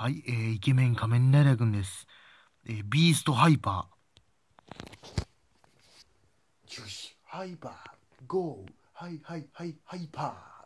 はい、えー、イケメン仮面ライダーくんです。えー、ビーストハイパーよし、ハイパー、ゴー、はいはいはいハイパー。